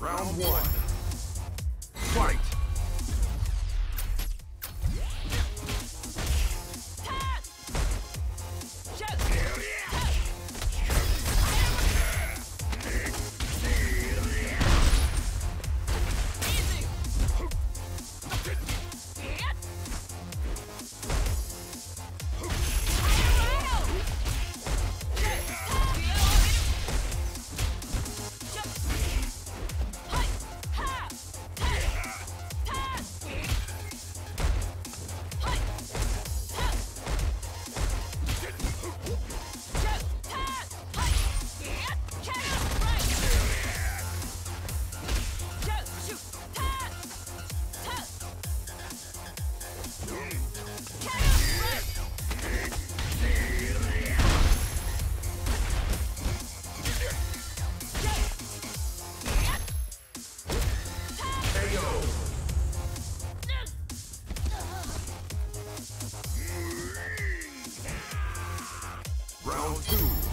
Round one. Fight! Round two.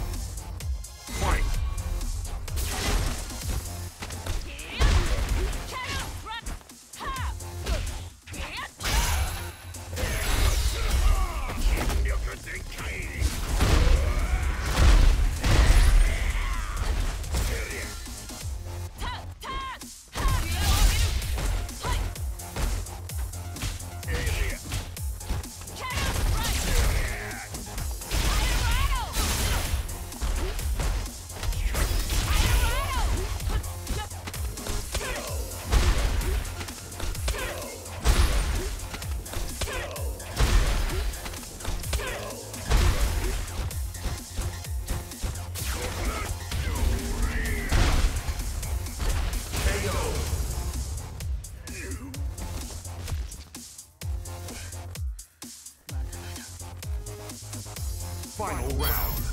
Final round.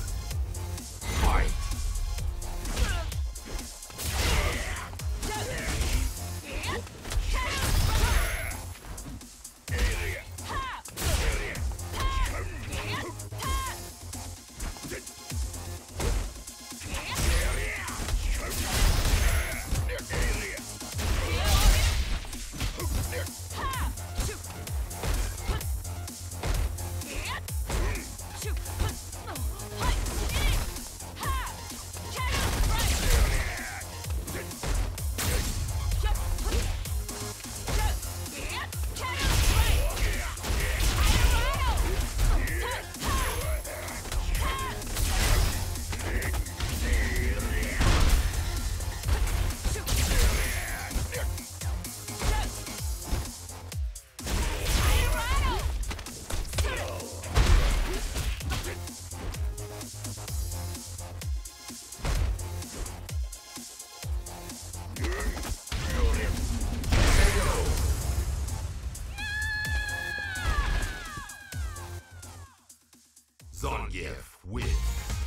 If wins.